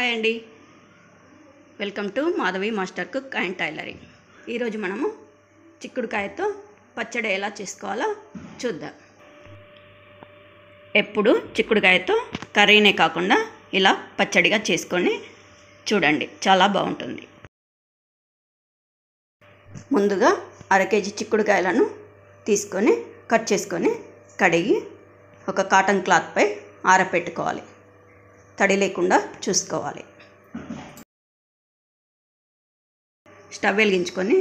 Hi అండి. Welcome to Madhavi master cook and tailoring. ఈరోజు మనము చిక్కుడుకాయతో పచ్చడి ఎలా చేసుకోవాలో చూద్దాం. ఎప్పుడు చిక్కుడుకాయతో కర్రీనే కాకుండా ఇలా పచ్చడిగా చేసుకొని చూడండి. చాలా బాగుంటుంది. ముందుగా అర కేజీ చిక్కుడుకాయలను తీసుకొని కట్ చేసుకొని కడిగి ఒక కాటన్ క్లాత్పై ఆరపెట్టుకోవాలి. తడి లేకుండా చూసుకోవాలి. స్టవ్ వెలిగించుకొని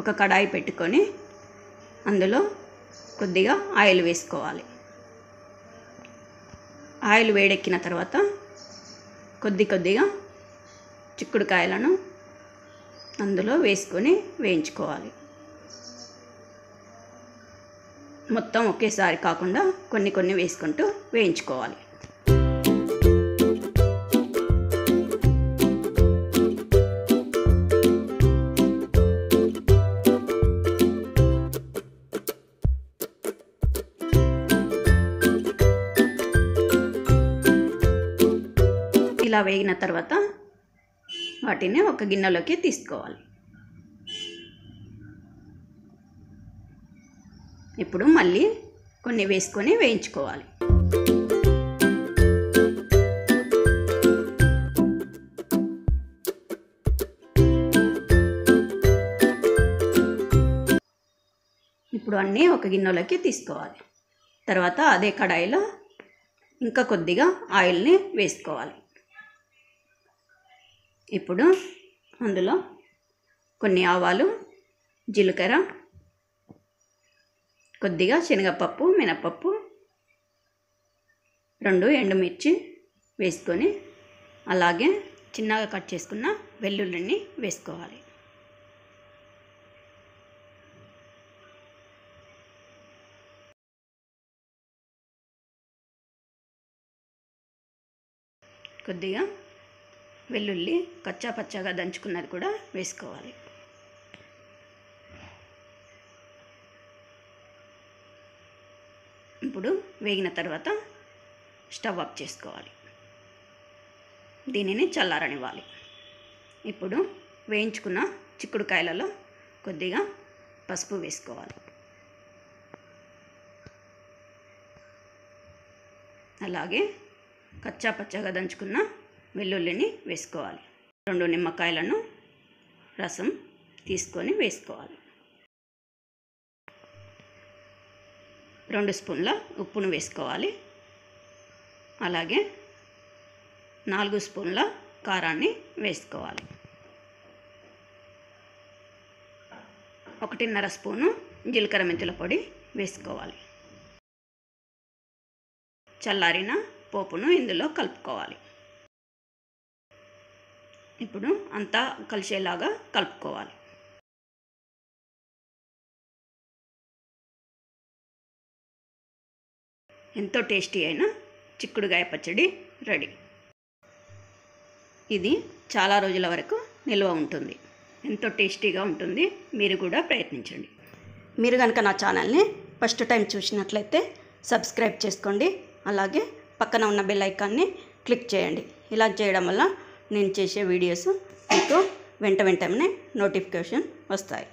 ఒక కడాయి పెట్టుకొని అందులో కొద్దిగా ఆయిల్ వేసుకోవాలి. ఆయిల్ వేడెక్కిన తర్వాత కొద్ది కొద్దిగా చిక్కుడుకాయలను అందులో వేసుకొని వేయించుకోవాలి. మొత్తం ఒకేసారి కాకుండా కొన్ని కొన్ని వేసుకుంటూ వేయించుకోవాలి. ఇలా వేగిన తర్వాత వాటిని ఒక గిన్నెలోకి తీసుకోవాలి. ఇప్పుడు మళ్ళీ కొన్ని వేసుకొని వేయించుకోవాలి. ఇప్పుడు అన్నీ ఒక గిన్నెలోకి తీసుకోవాలి. తర్వాత అదే కడాయిలో ఇంకా కొద్దిగా ఆయిల్ని వేసుకోవాలి. ఇప్పుడు అందులో కొన్ని ఆవాలు జీలకర్ర కొద్దిగా శనగపప్పు మినపప్పు రెండు ఎండుమిర్చి వేసుకొని అలాగే చిన్నగా కట్ చేసుకున్న వెల్లుల్లిని వేసుకోవాలి. కొద్దిగా వెల్లుల్లి కచ్చా పచ్చాగా దంచుకున్నది కూడా వేసుకోవాలి. ఇప్పుడు వేగిన తర్వాత స్టవ్ ఆఫ్ చేసుకోవాలి. దీనిని చల్లారనివ్వాలి. ఇప్పుడు వేయించుకున్న చిక్కుడుకాయలలో కొద్దిగా పసుపు వేసుకోవాలి. అలాగే కచ్చా పచ్చగా దంచుకున్న వెల్లుల్లిని వేసుకోవాలి. రెండు నిమ్మకాయలను రసం తీసుకొని వేసుకోవాలి. రెండు స్పూన్ల ఉప్పును వేసుకోవాలి. అలాగే నాలుగు స్పూన్ల కారాన్ని వేసుకోవాలి. ఒకటిన్నర స్పూను జీలకర్ర మెంతుల పొడి వేసుకోవాలి. చల్లారిన పోపును ఇందులో కలుపుకోవాలి. ఇప్పుడు అంతా కలిసేలాగా కలుపుకోవాలి. ఎంతో టేస్టీ అయిన చిక్కుడుగాయ పచ్చడి రెడీ. ఇది చాలా రోజుల వరకు నిల్వ ఉంటుంది. ఎంతో టేస్టీగా ఉంటుంది. మీరు కూడా ప్రయత్నించండి. మీరు కనుక నా ఛానల్ని ఫస్ట్ టైం చూసినట్లయితే సబ్స్క్రైబ్ చేసుకోండి. అలాగే పక్కన ఉన్న బెల్ ఐకాన్ని క్లిక్ చేయండి. ఇలా చేయడం వల్ల నేను చేసే వీడియోస్ మీకు వెంట వెంటనే నోటిఫికేషన్ వస్తాయి.